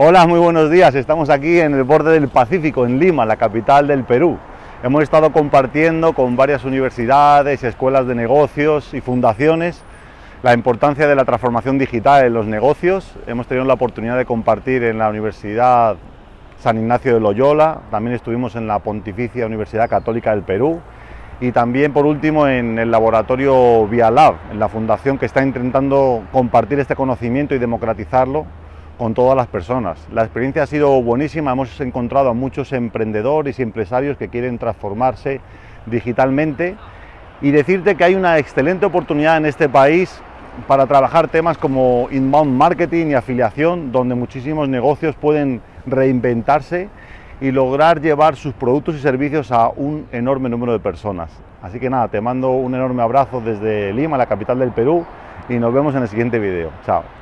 Hola, muy buenos días. Estamos aquí en el borde del Pacífico, en Lima, la capital del Perú. Hemos estado compartiendo con varias universidades, escuelas de negocios y fundaciones la importancia de la transformación digital en los negocios. Hemos tenido la oportunidad de compartir en la Universidad San Ignacio de Loyola, también estuvimos en la Pontificia Universidad Católica del Perú y también por último en el laboratorio Vialab, en la fundación que está intentando compartir este conocimiento y democratizarlo con todas las personas. La experiencia ha sido buenísima, hemos encontrado a muchos emprendedores y empresarios que quieren transformarse digitalmente y decirte que hay una excelente oportunidad en este país para trabajar temas como inbound marketing y afiliación, donde muchísimos negocios pueden reinventarse y lograr llevar sus productos y servicios a un enorme número de personas. Así que nada, te mando un enorme abrazo desde Lima, la capital del Perú, y nos vemos en el siguiente vídeo. Chao.